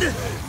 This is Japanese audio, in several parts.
えっ!?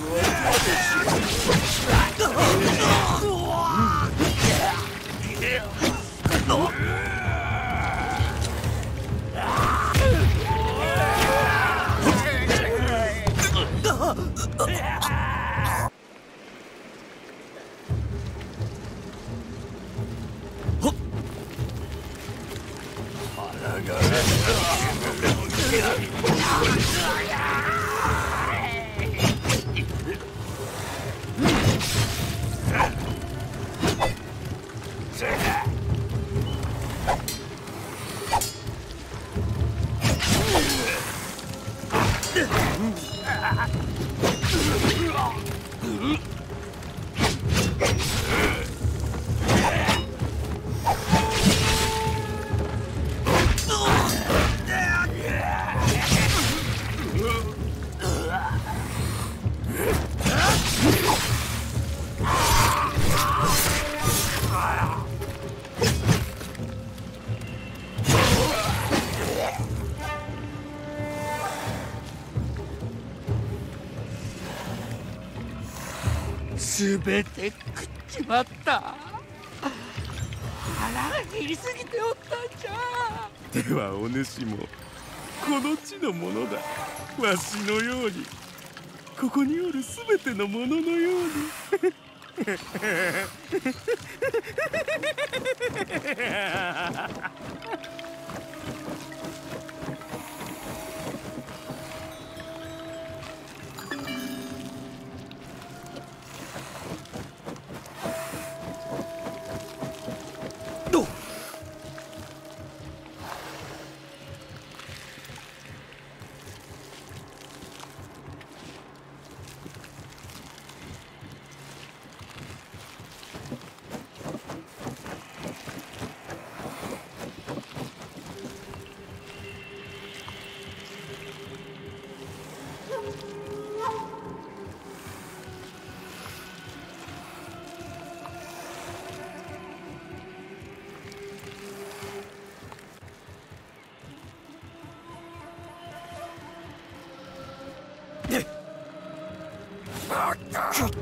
すべて食っちまった。腹が減りすぎておったんじゃ。ではお主もこの地のものだ。わしのように。ここにおるすべてのもののように。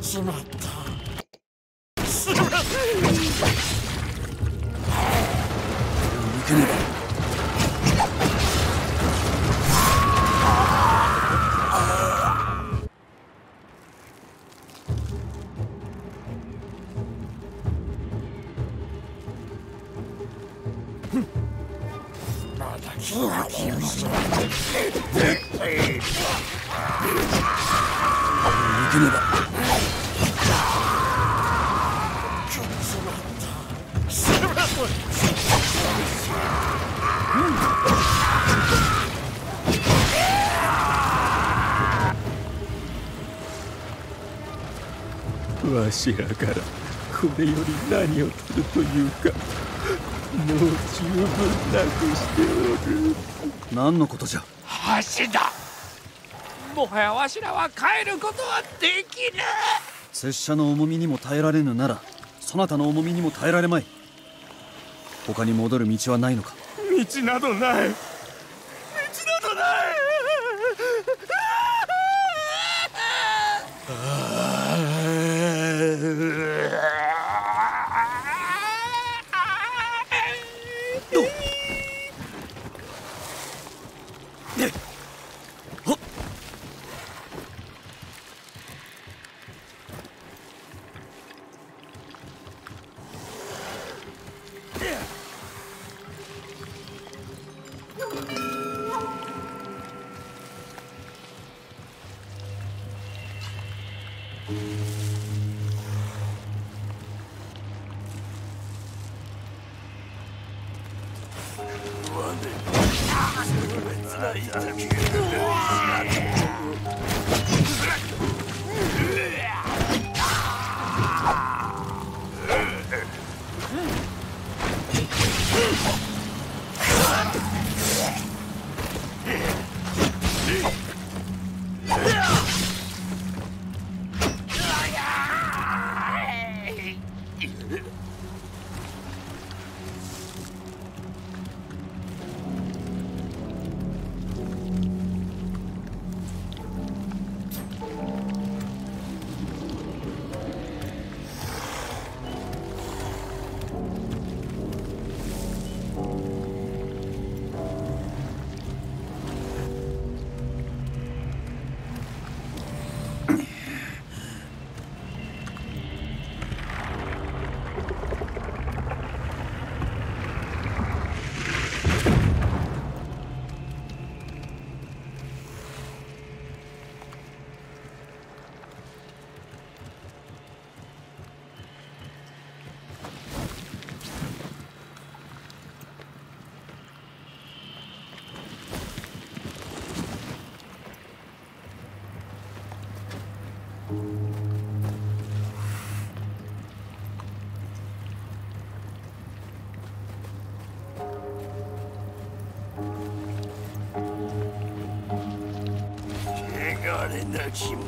食っわしらからこれより何を取るというかもう十分なくしておる。何のことじゃ？橋だ。もはやわしらは帰ることはできぬ。拙者の重みにも耐えられぬならそなたの重みにも耐えられまい。他に戻る道はないのか？道などない energy.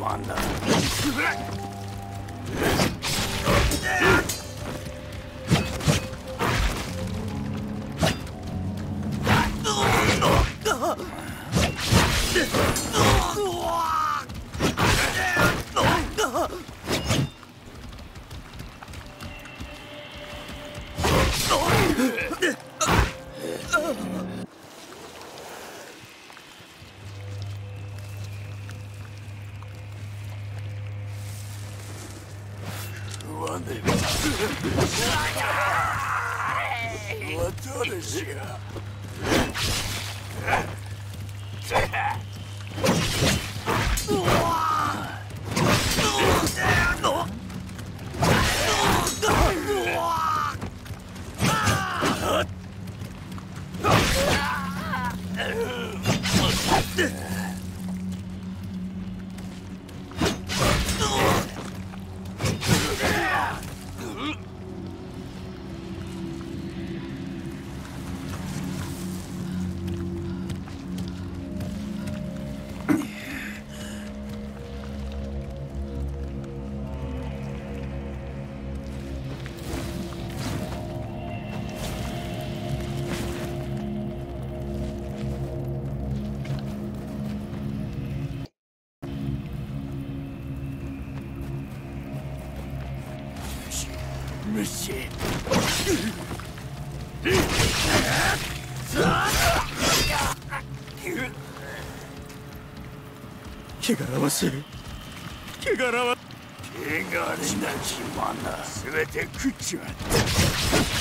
な 汚らわしい。汚らわ汚れなきマナすべて食っちまった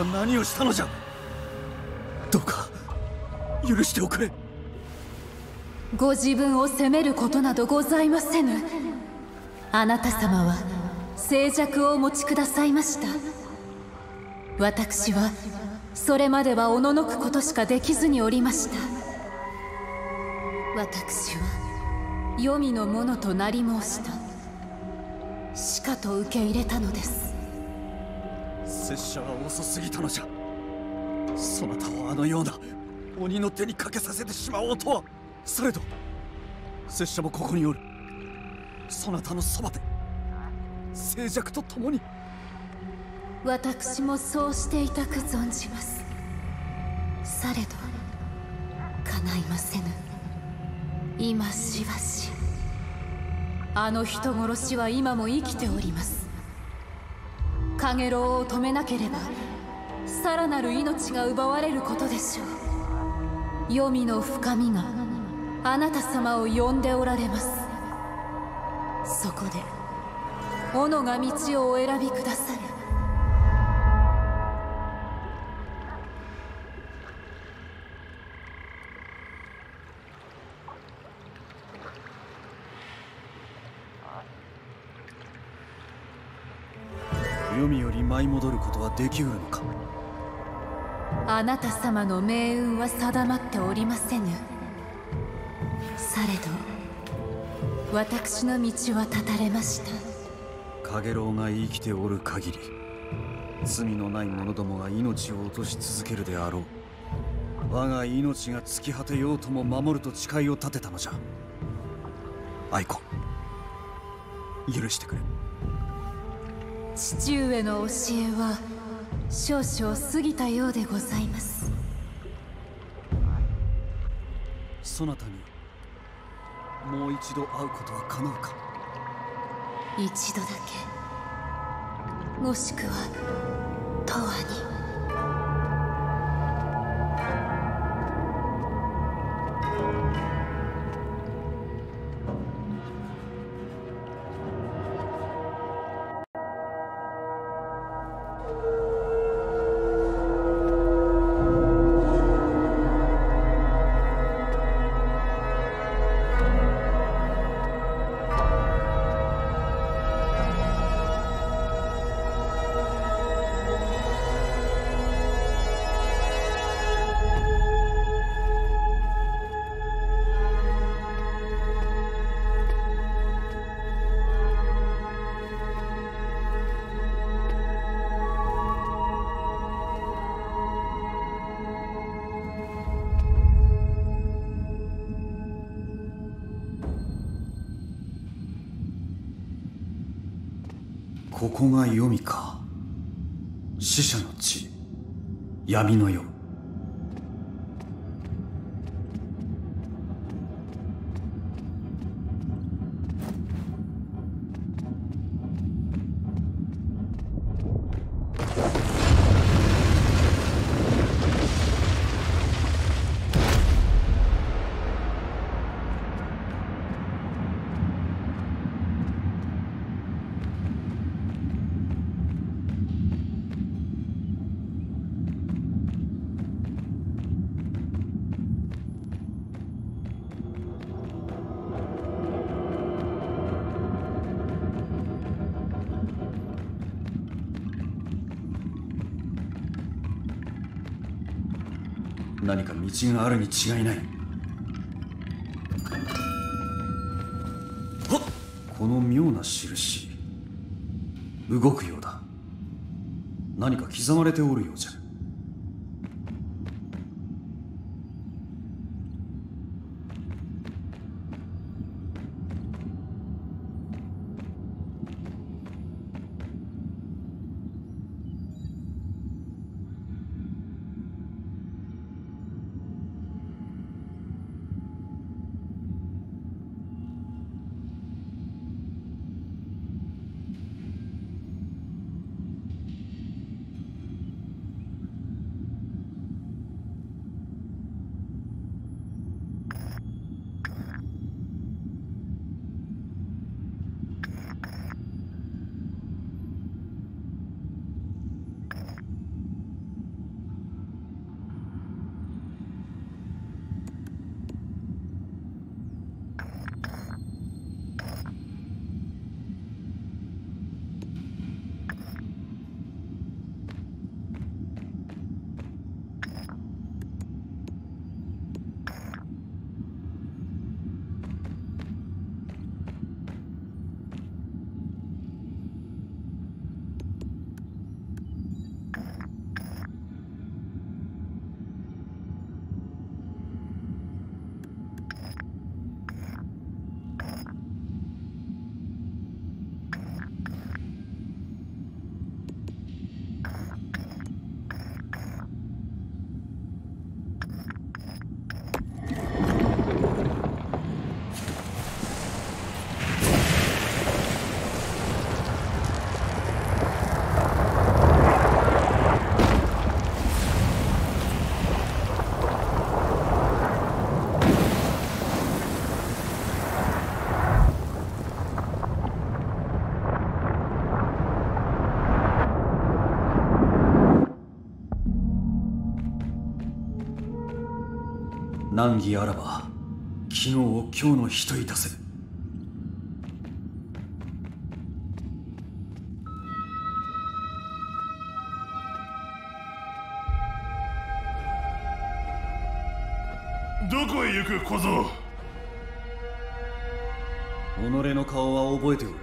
は何をしたのじゃ。どうか許しておくれ。ご自分を責めることなどございませぬ。あなた様は静寂をお持ちくださいました。私はそれまではおののくことしかできずにおりました。私は黄泉のものとなり申した。しかと受け入れたのです。拙者は遅すぎたのじゃ。そなたをあのような鬼の手にかけさせてしまおうとは。されど拙者もここにおる。そなたのそばで静寂と共に。私もそうしていたく存じます。されど叶いませぬ。今しばしあの人殺しは今も生きております。カゲロウを止めなければさらなる命が奪われることでしょう。黄泉の深みがあなた様を呼んでおられます。そこで斧が道をお選びくだされ黄泉より舞い戻ることはできうるのか？あなた様の命運は定まっておりませぬ。されど私の道は断たれました。カゲロウが生きておる限り罪のない者どもが命を落とし続けるであろう。我が命が尽き果てようとも守ると誓いを立てたのじゃ。愛子許してくれ父上の教えは少々過ぎたようでございます。そなたにもう一度会うことは叶うか？一度だけ。もしくは永遠にここが黄泉か。死者の地闇の世。何か道があるに違いない。この妙な印。動くようだ。何か刻まれておるようじゃ。難儀あらば昨日を今日の日といたせ。どこへ行く小僧？己の顔は覚えておる。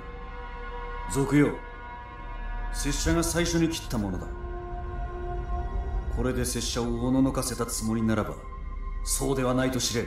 賊よ拙者が最初に切ったものだ。これで拙者をおののかせたつもりならばそうではないと知れ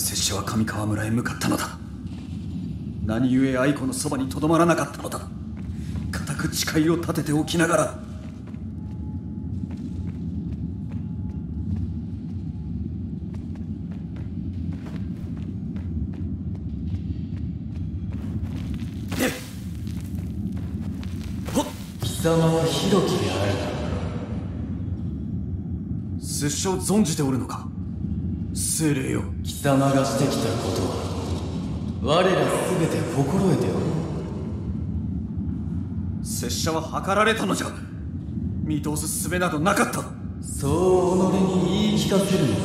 拙者は上川村へ向かったのだ。何故愛子のそばにとどまらなかったのだ。固く誓いを立てておきながら。貴様は広きである拙者を存じておるのか。精霊よ貴様がしてきたことは我ら全て心得ておる。拙者は計られたのじゃ。見通す術などなかった。そう己に言い聞かせるのか。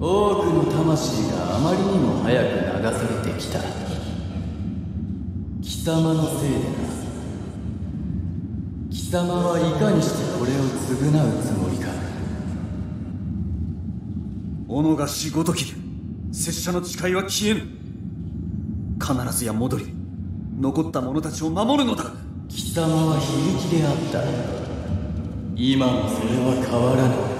多くの魂があまりにも早く流されてきた。貴様のせいでな。貴様はいかにしてこれを償うつもりがしごとき拙者の誓いは消えぬ。必ずや戻り残った者たちを守るのだ。貴様は非力であった。今もそれは変わらぬ。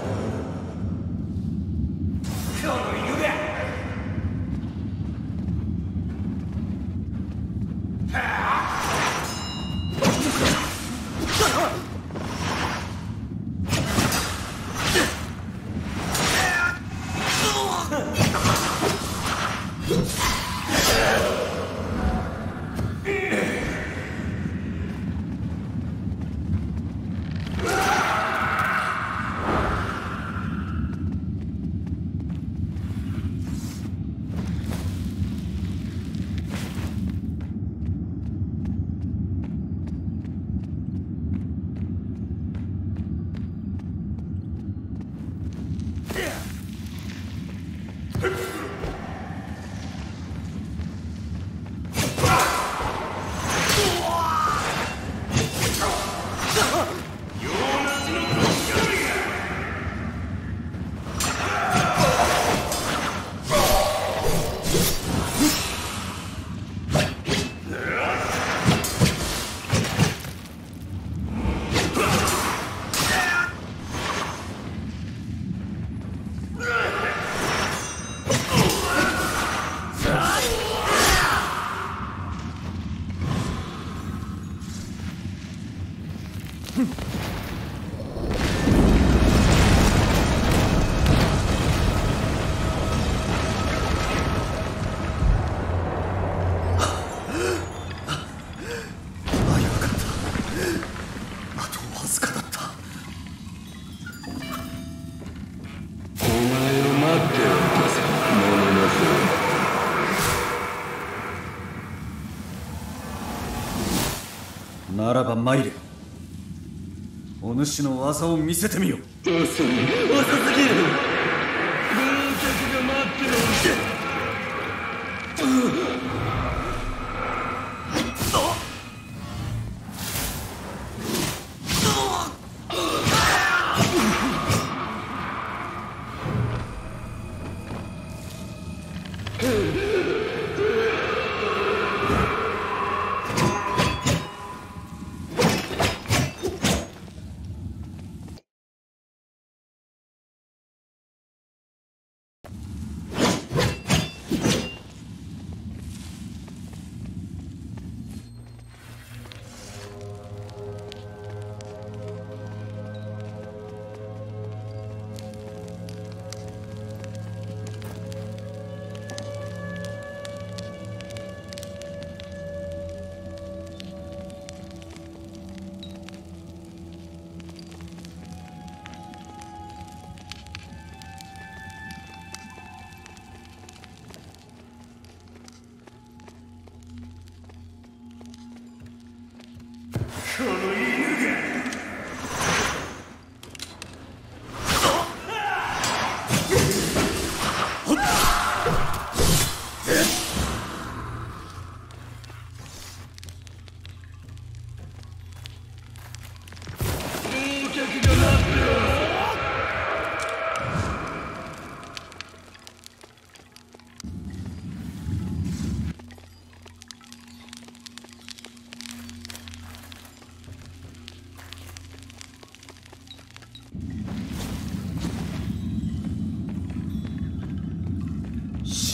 お主の技を見せてみよ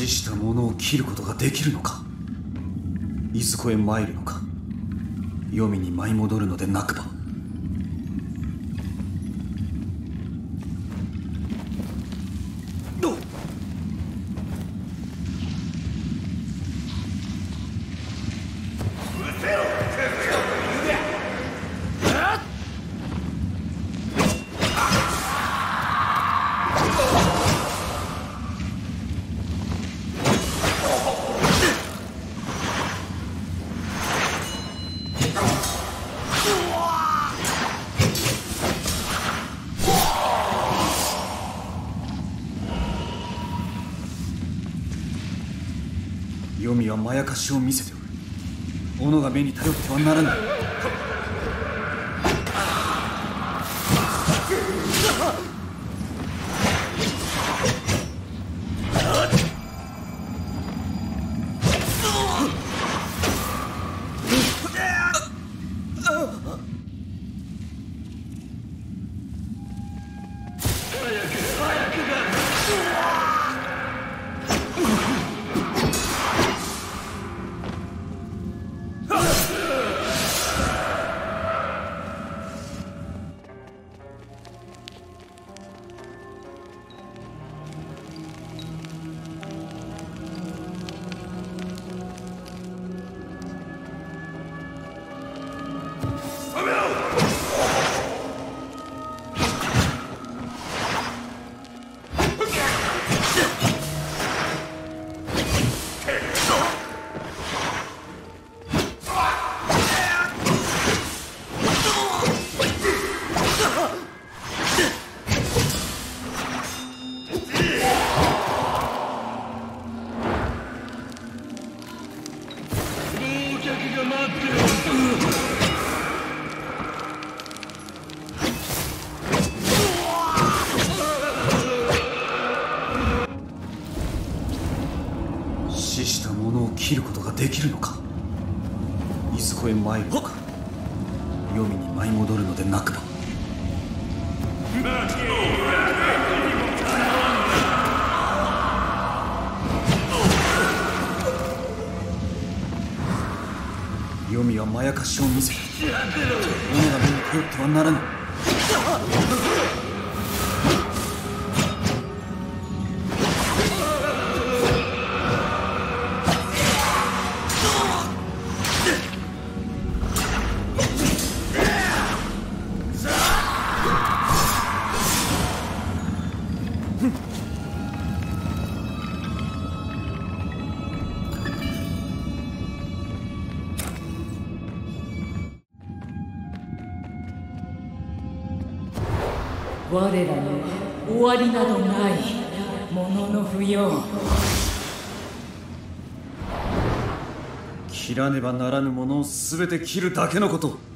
したものを切ることができるのか？いずこへ参るのか？黄泉に舞い戻るのでなくば。黄泉はまやかしを見せておる。斧が目に頼ってはならない。りなどないものの不要。切らねばならぬものを全て切るだけのこと。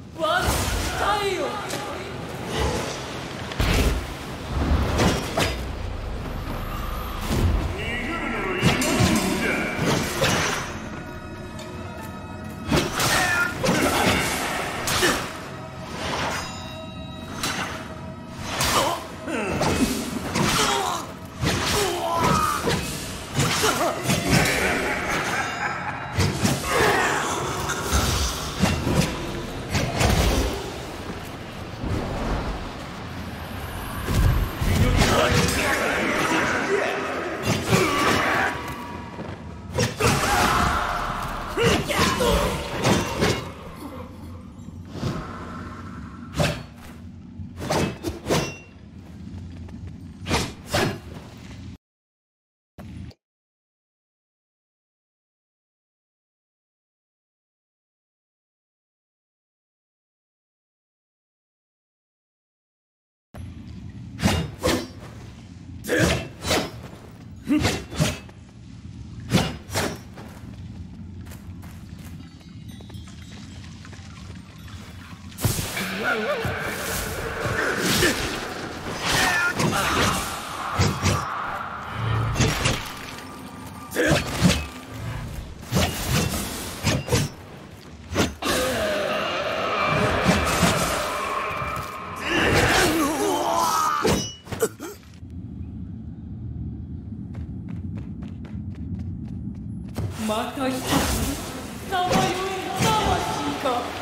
また一つさまよえ魂か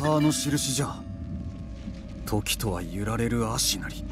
またあの印じゃ。時とは揺られる足なり。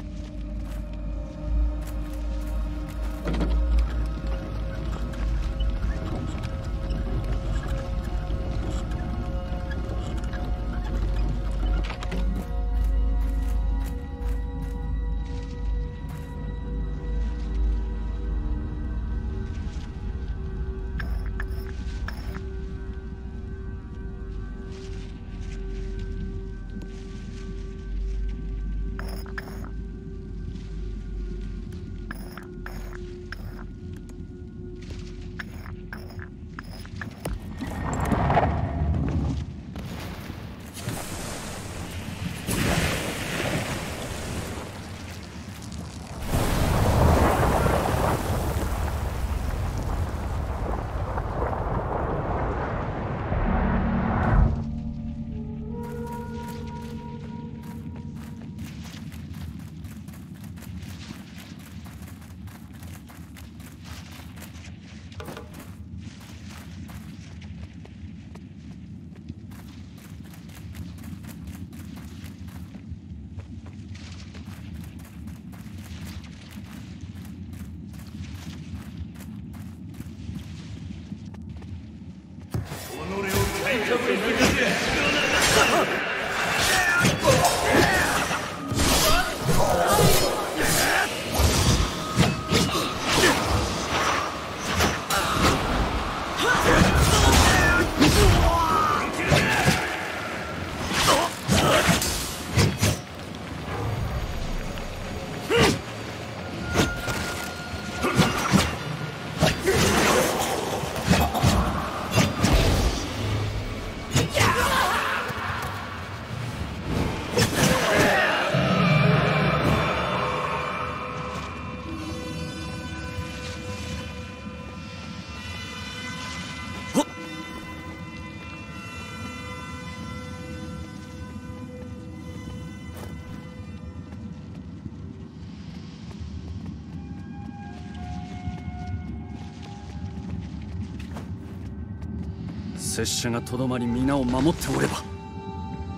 拙者がとどまり皆を守っておれば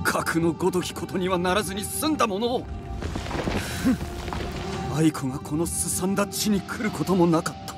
核のごときことにはならずに済んだものを 愛子がこのすさんだ地に来ることもなかった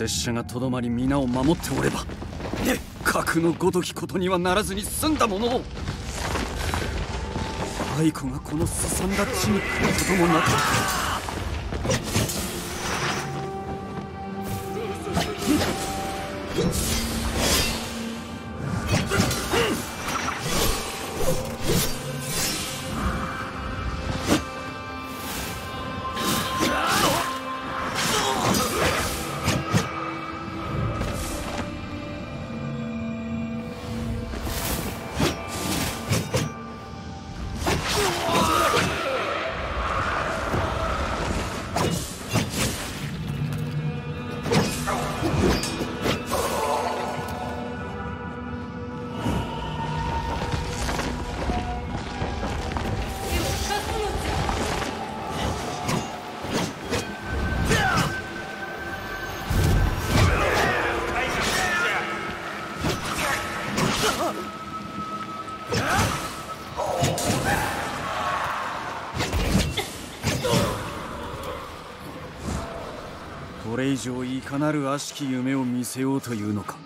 拙者がとどまり皆を守っておれば核のごときことにはならずに済んだものを。愛子がこのすさんだ地に来ることもなかった。かなる悪しき夢を見せようというのか。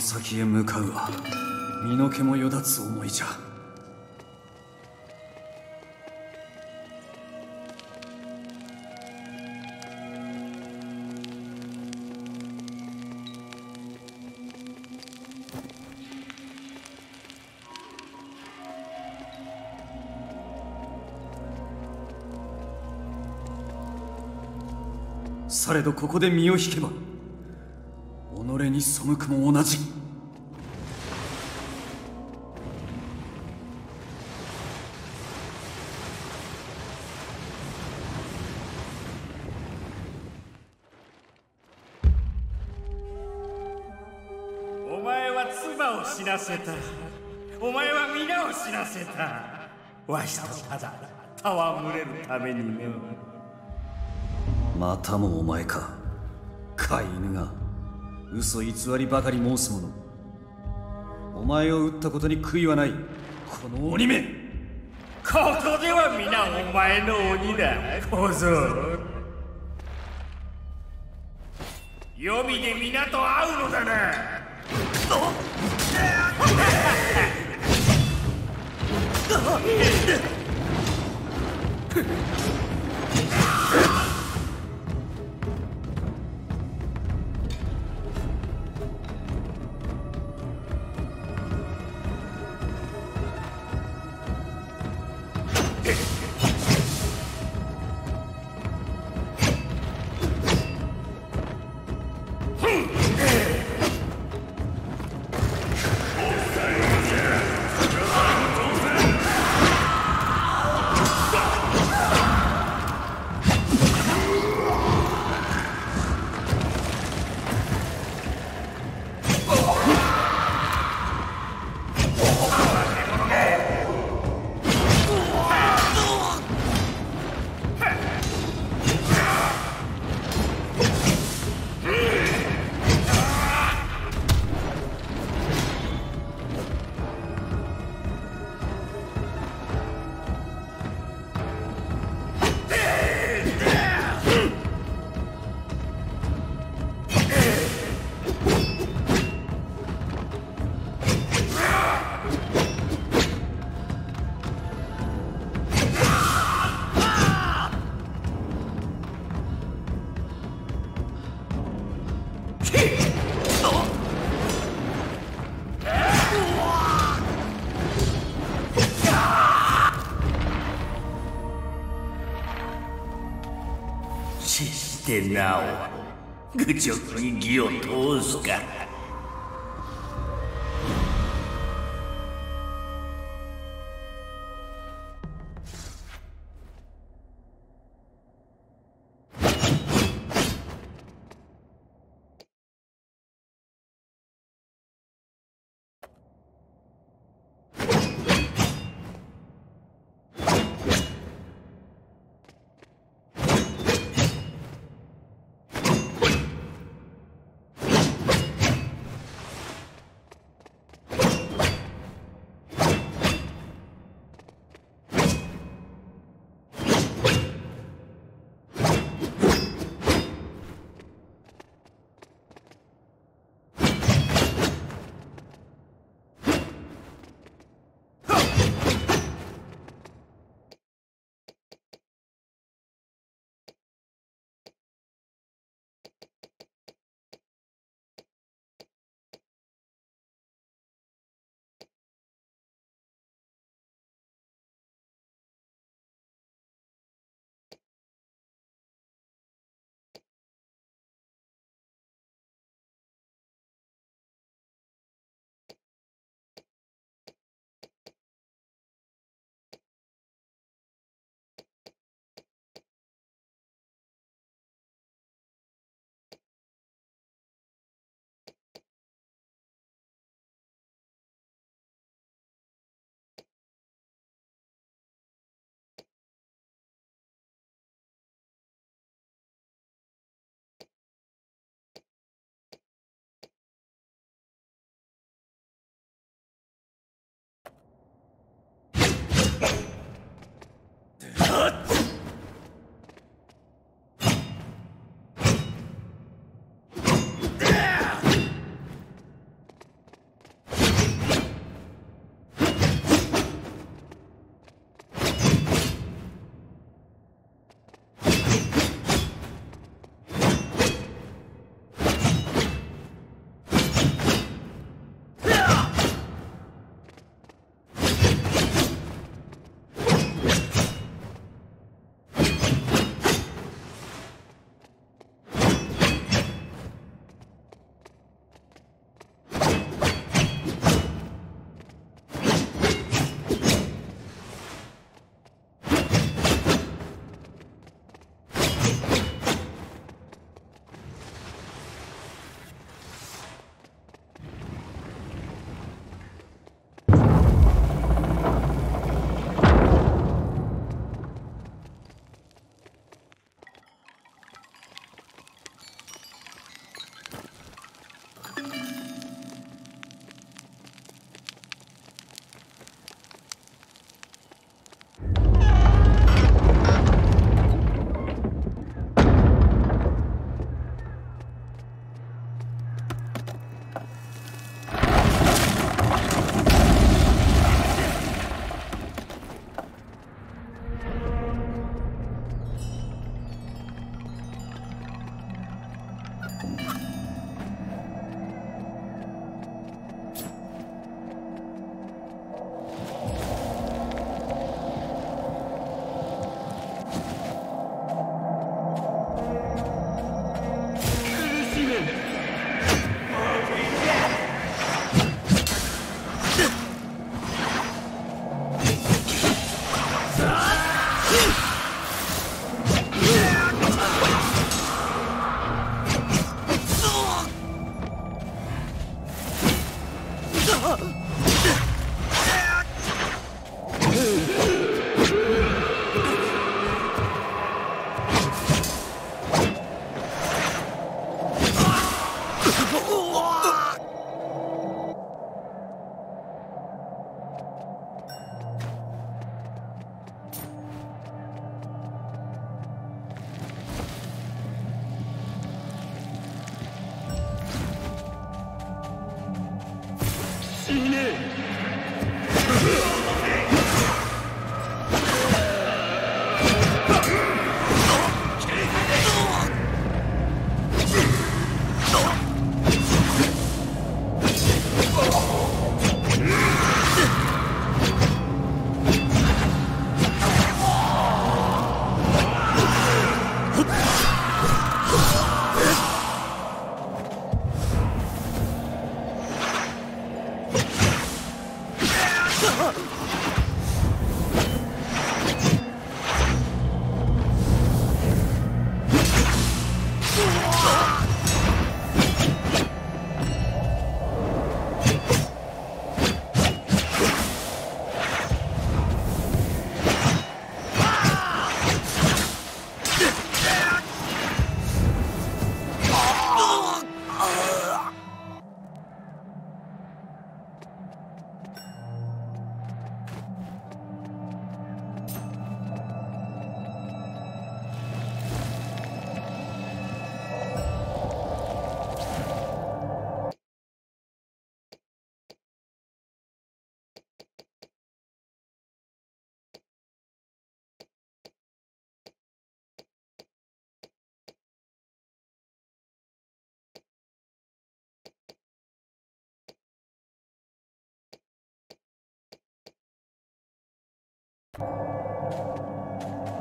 先へ向かうは身の毛もよだつ思いじゃ。されどここで身を引けば。に背くも同じ。お前は妻を死なせた。お前は皆を死なせた。わしとただ戯れるためにね。またもお前か。飼い犬が嘘偽りばかり申す者。お前を撃ったことに悔いはない。この鬼め。ここでは皆お前の鬼だ。小僧。予備で皆と会うのだな。Huh? してなお愚直に義を通すか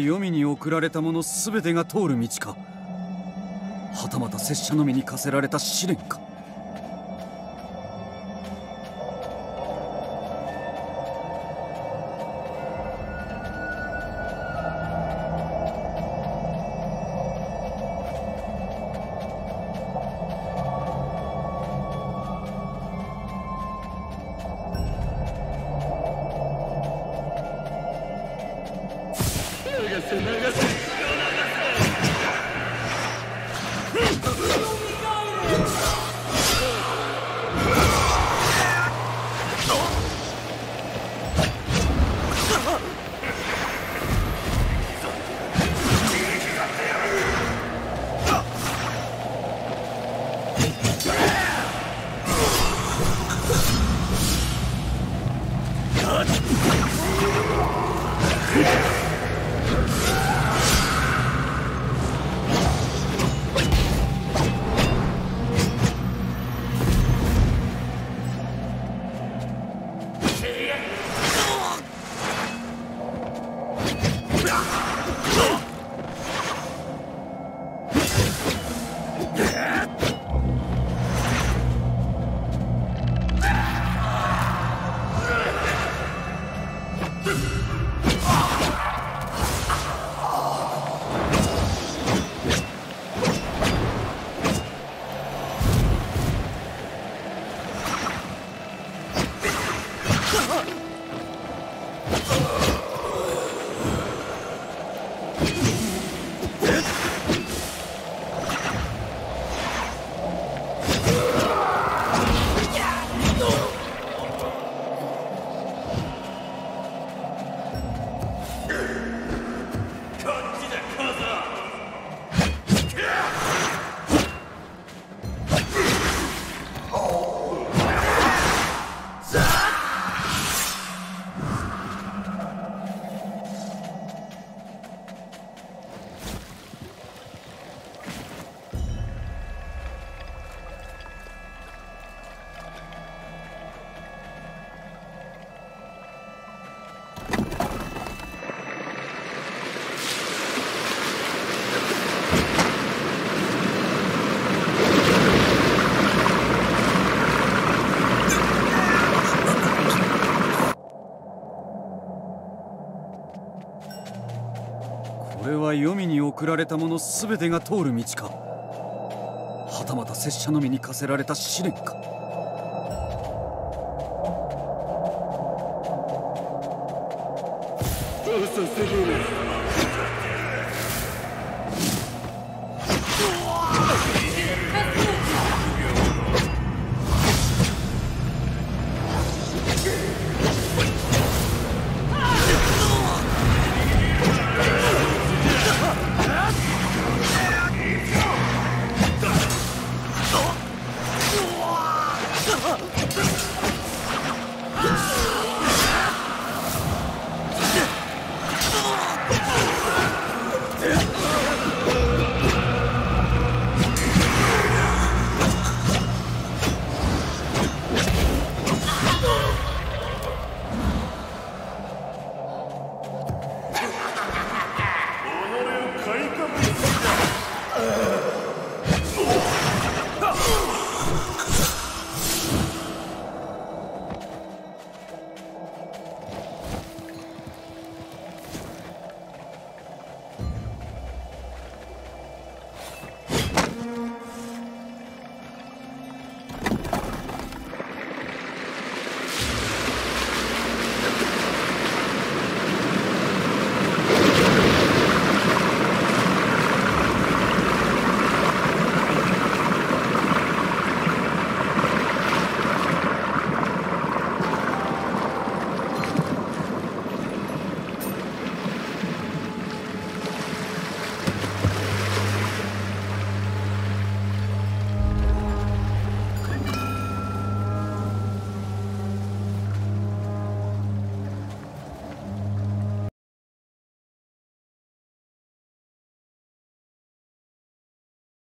黄泉に送られたもの全てが通る道か。はたまた拙者のみに課せられた試練か。se me haga 黄泉に送られたもの全てが通る道か。はたまた拙者のみに課せられた試練か。遅すぎる